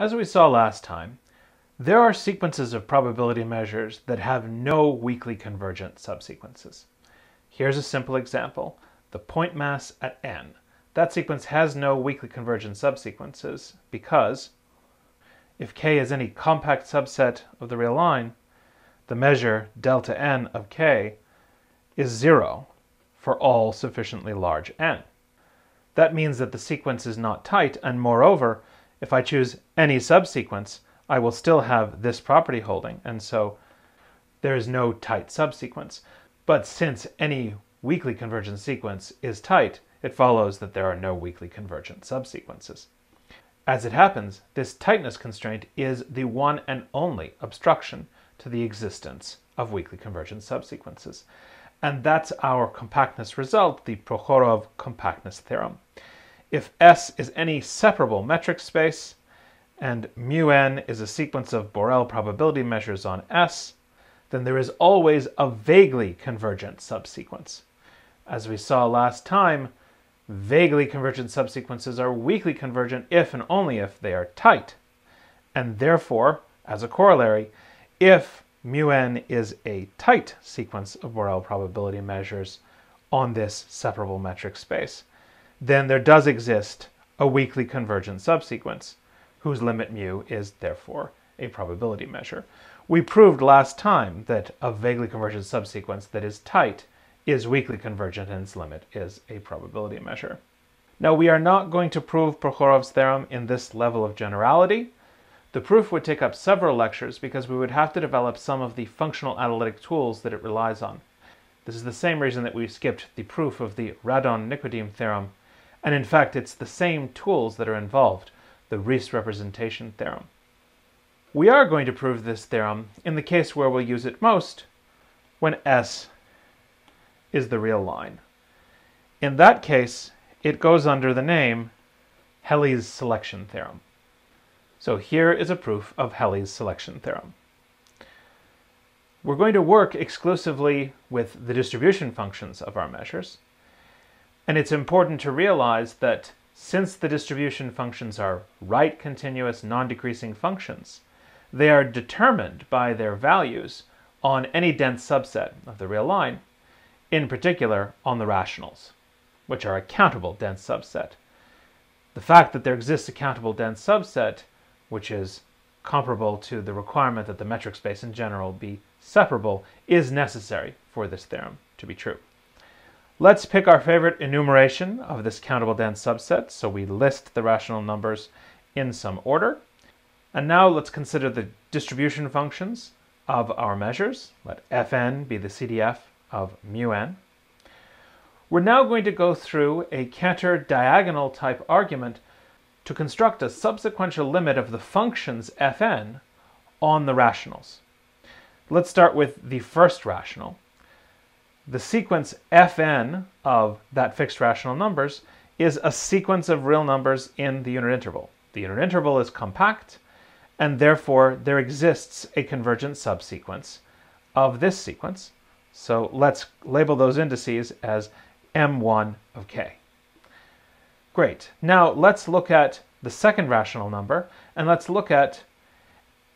As we saw last time, there are sequences of probability measures that have no weakly convergent subsequences. Here's a simple example, the point mass at n. That sequence has no weakly convergent subsequences because if k is any compact subset of the real line, the measure delta n of k is zero for all sufficiently large n. That means that the sequence is not tight, and moreover, if I choose any subsequence, I will still have this property holding, and so there is no tight subsequence. But since any weakly convergent sequence is tight, it follows that there are no weakly convergent subsequences. As it happens, this tightness constraint is the one and only obstruction to the existence of weakly convergent subsequences. And that's our compactness result, the Prokhorov compactness theorem. If S is any separable metric space, and mu n is a sequence of Borel probability measures on S, then there is always a vaguely convergent subsequence. As we saw last time, vaguely convergent subsequences are weakly convergent if and only if they are tight. And therefore, as a corollary, if mu n is a tight sequence of Borel probability measures on this separable metric space, then there does exist a weakly convergent subsequence, whose limit mu is therefore a probability measure. We proved last time that a vaguely convergent subsequence that is tight is weakly convergent and its limit is a probability measure. Now we are not going to prove Prokhorov's theorem in this level of generality. The proof would take up several lectures because we would have to develop some of the functional analytic tools that it relies on. This is the same reason that we skipped the proof of the Radon-Nikodym theorem and in fact, it's the same tools that are involved, the Riesz representation theorem. We are going to prove this theorem in the case where we'll use it most, when S is the real line. In that case, it goes under the name Helly's selection theorem. So here is a proof of Helly's selection theorem. We're going to work exclusively with the distribution functions of our measures. And it's important to realize that since the distribution functions are right continuous non-decreasing functions, they are determined by their values on any dense subset of the real line, in particular on the rationals, which are a countable dense subset. The fact that there exists a countable dense subset, which is comparable to the requirement that the metric space in general be separable, is necessary for this theorem to be true. Let's pick our favorite enumeration of this countable dense subset. So we list the rational numbers in some order. And now let's consider the distribution functions of our measures. Let fn be the CDF of mu n. We're now going to go through a Cantor diagonal type argument to construct a subsequential limit of the functions fn on the rationals. Let's start with the first rational the sequence fn of that fixed rational numbers is a sequence of real numbers in the unit interval. The unit interval is compact, and therefore there exists a convergent subsequence of this sequence. So let's label those indices as m1 of k. Great. Now let's look at the second rational number, and let's look at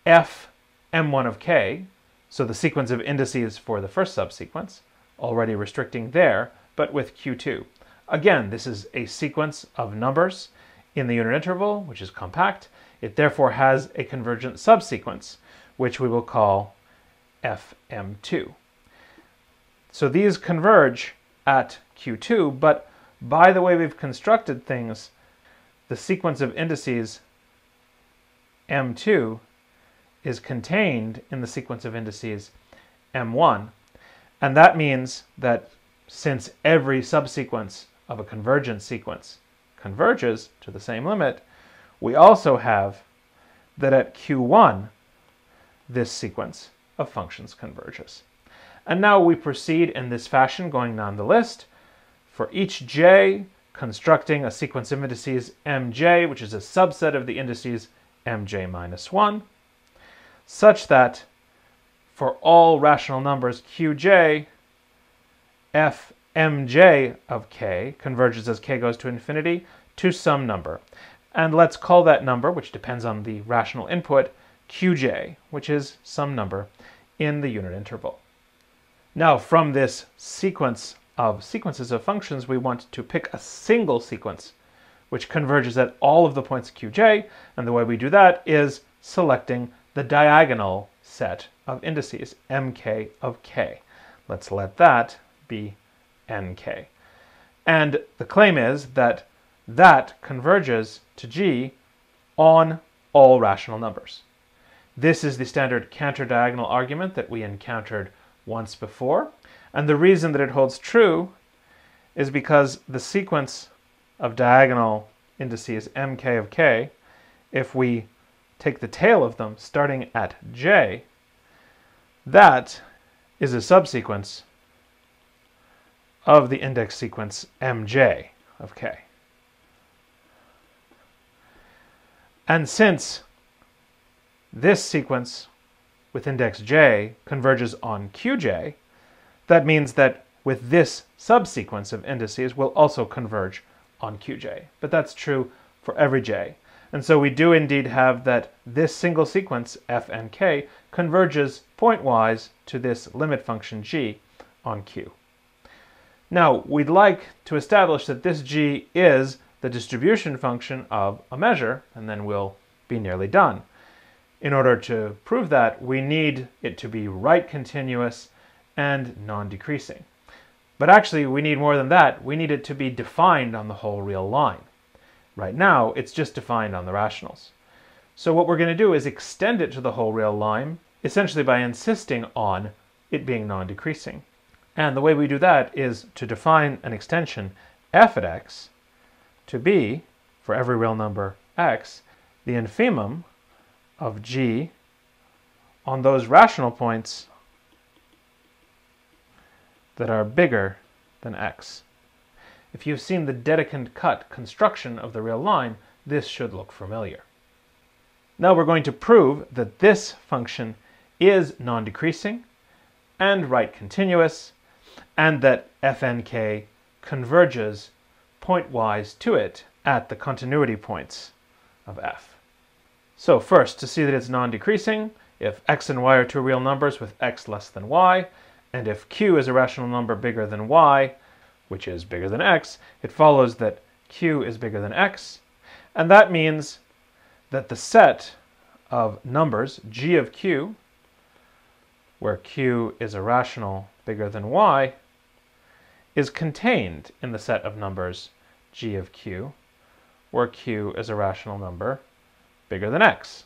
f m1 of k, so the sequence of indices for the first subsequence, already restricting there, but with Q2. Again, this is a sequence of numbers in the unit interval, which is compact. It therefore has a convergent subsequence, which we will call FM2. So these converge at Q2, but by the way we've constructed things, the sequence of indices M2 is contained in the sequence of indices M1, and that means that since every subsequence of a convergent sequence converges to the same limit, we also have that at Q1, this sequence of functions converges. And now we proceed in this fashion going down the list. For each j, constructing a sequence of indices mj, which is a subset of the indices mj minus 1, such that for all rational numbers qj, fmj of k converges as k goes to infinity to some number. And let's call that number, which depends on the rational input, qj, which is some number in the unit interval. Now, from this sequence of sequences of functions, we want to pick a single sequence which converges at all of the points qj, and the way we do that is selecting the diagonal set of indices, mk of k. Let's let that be nk. And the claim is that that converges to g on all rational numbers. This is the standard Cantor-diagonal argument that we encountered once before. And the reason that it holds true is because the sequence of diagonal indices mk of k, if we take the tail of them starting at j, that is a subsequence of the index sequence mj of k. And since this sequence with index j converges on qj, that means that with this subsequence of indices will also converge on qj. But that's true for every j. And so we do indeed have that this single sequence, f and k, converges pointwise to this limit function g on q. Now, we'd like to establish that this g is the distribution function of a measure, and then we'll be nearly done. In order to prove that, we need it to be right continuous and non-decreasing. But actually, we need more than that. We need it to be defined on the whole real line. Right now, it's just defined on the rationals. So what we're going to do is extend it to the whole real line, essentially by insisting on it being non-decreasing. And the way we do that is to define an extension f at x to be, for every real number x, the infimum of g on those rational points that are bigger than x. If you've seen the Dedekind cut construction of the real line, this should look familiar. Now we're going to prove that this function is non-decreasing and right continuous, and that fnk converges pointwise to it at the continuity points of f. So first, to see that it's non-decreasing, if x and y are two real numbers with x less than y, and if q is a rational number bigger than y, which is bigger than x, it follows that q is bigger than x, and that means that the set of numbers, g of q, where q is a rational bigger than y, is contained in the set of numbers g of q, where q is a rational number bigger than x.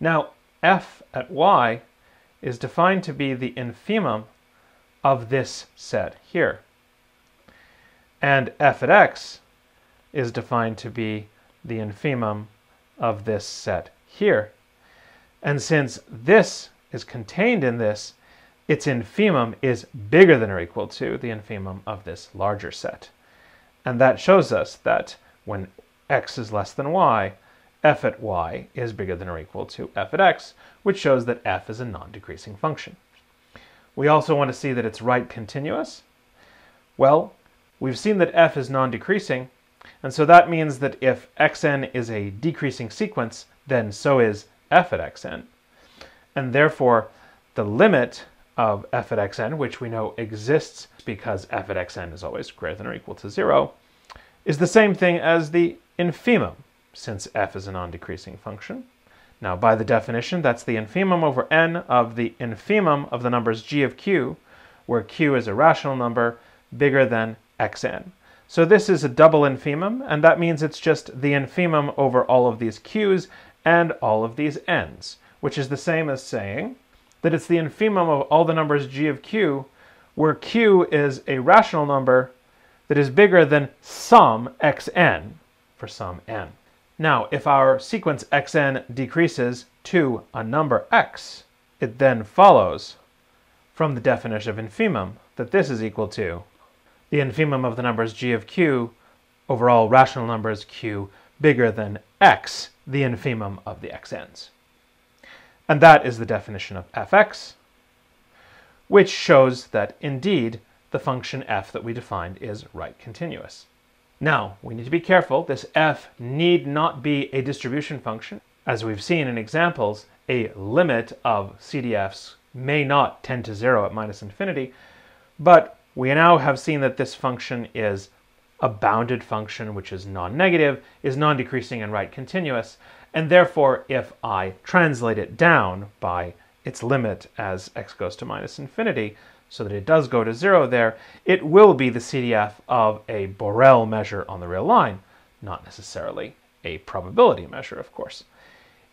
Now, f at y is defined to be the infimum of this set here. And f at x is defined to be the infimum of this set here. And since this is contained in this, its infimum is bigger than or equal to the infimum of this larger set. And that shows us that when x is less than y, f at y is bigger than or equal to f at x, which shows that f is a non-decreasing function. We also want to see that it's right continuous. Well, we've seen that f is non-decreasing, and so that means that if xn is a decreasing sequence, then so is f at xn. And therefore, the limit of f at xn, which we know exists because f at xn is always greater than or equal to 0, is the same thing as the infimum since f is a non-decreasing function. Now, by the definition, that's the infimum over n of the infimum of the numbers g of q, where q is a rational number bigger than xn. So this is a double infimum, and that means it's just the infimum over all of these q's and all of these n's, which is the same as saying that it's the infimum of all the numbers g of q, where q is a rational number that is bigger than some xn for some n. Now, if our sequence xn decreases to a number x, it then follows from the definition of infimum that this is equal to the infimum of the numbers g of q over all rational numbers q bigger than x, the infimum of the xn's. And that is the definition of fx, which shows that indeed the function f that we defined is right continuous. Now, we need to be careful. This f need not be a distribution function. As we've seen in examples, a limit of CDFs may not tend to zero at minus infinity, but we now have seen that this function is a bounded function which is non-negative, is non-decreasing and right continuous, and therefore if I translate it down by its limit as x goes to minus infinity, so that it does go to zero there, it will be the CDF of a Borel measure on the real line, not necessarily a probability measure, of course.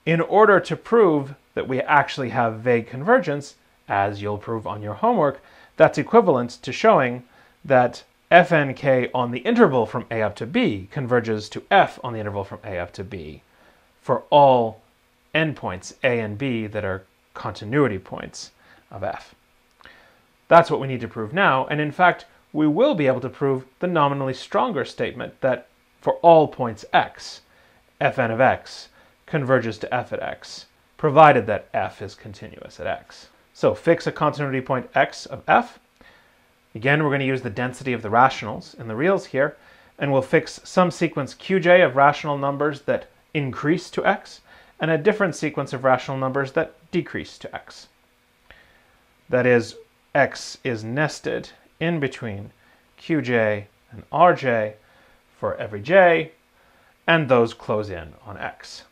In order to prove that we actually have vague convergence, as you'll prove on your homework, that's equivalent to showing that fnk on the interval from a up to b converges to f on the interval from a up to b for all endpoints a and b that are continuity points of f. That's what we need to prove now, and in fact, we will be able to prove the nominally stronger statement that for all points x, fn of x converges to f at x, provided that f is continuous at x. So fix a continuity point x of f. Again, we're going to use the density of the rationals in the reals here, and we'll fix some sequence qj of rational numbers that increase to x, and a different sequence of rational numbers that decrease to x. That is, x is nested in between qj and rj for every j, and those close in on x.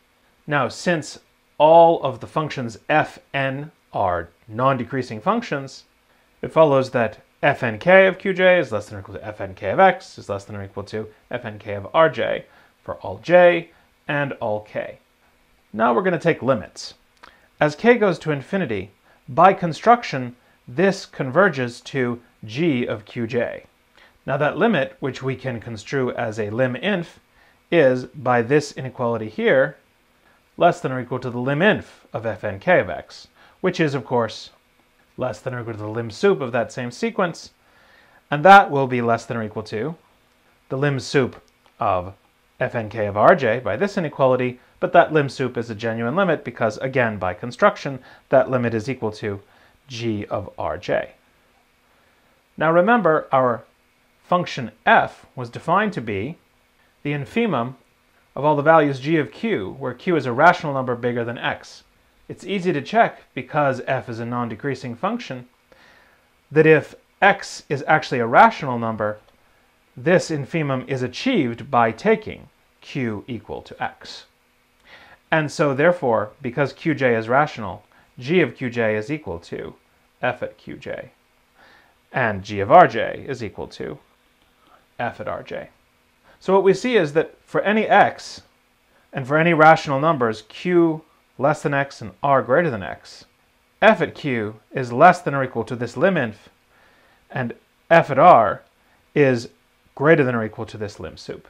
Now, since all of the functions fn are non-decreasing functions, it follows that fnk of qj is less than or equal to fnk of x is less than or equal to fnk of rj for all j and all k. Now we're going to take limits. As k goes to infinity, by construction, this converges to g of qj. Now that limit, which we can construe as a lim inf, is, by this inequality here, less than or equal to the lim inf of fnk of x, which is, of course, less than or equal to the lim sup of that same sequence, and that will be less than or equal to the lim sup of fnk of rj by this inequality, but that lim sup is a genuine limit because, again, by construction, that limit is equal to g of rj. Now remember, our function f was defined to be the infimum of all the values g of q, where q is a rational number bigger than x. It's easy to check, because f is a non-decreasing function, that if x is actually a rational number, this infimum is achieved by taking q equal to x. And so therefore, because qj is rational, g of qj is equal to f at qj. And g of rj is equal to f at rj. So what we see is that for any x, and for any rational numbers, q less than x and r greater than x, f at q is less than or equal to this lim inf, and f at r is greater than or equal to this lim sup.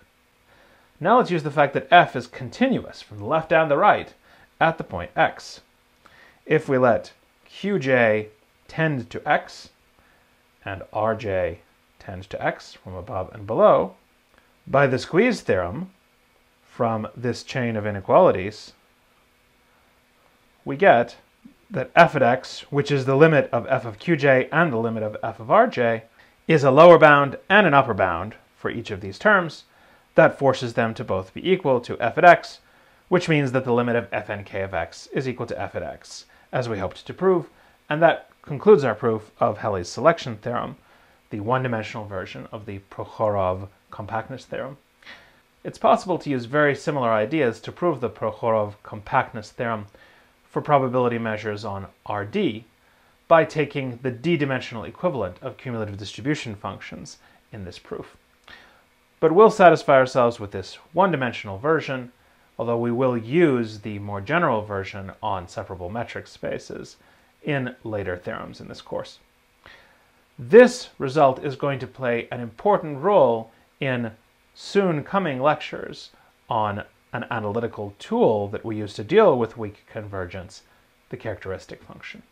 Now let's use the fact that f is continuous from the left down the right at the point x. If we let qj tend to x and rj tend to x from above and below, by the squeeze theorem from this chain of inequalities, we get that f of x, which is the limit of f of qj and the limit of f of rj, is a lower bound and an upper bound for each of these terms, that forces them to both be equal to f at x, which means that the limit of fnk of x is equal to f at x, as we hoped to prove, and that concludes our proof of Helly's selection theorem, the one-dimensional version of the Prokhorov compactness theorem. It's possible to use very similar ideas to prove the Prokhorov compactness theorem for probability measures on RD by taking the d-dimensional equivalent of cumulative distribution functions in this proof. But we'll satisfy ourselves with this one-dimensional version, although we will use the more general version on separable metric spaces in later theorems in this course. This result is going to play an important role in soon coming lectures on an analytical tool that we use to deal with weak convergence, the characteristic function.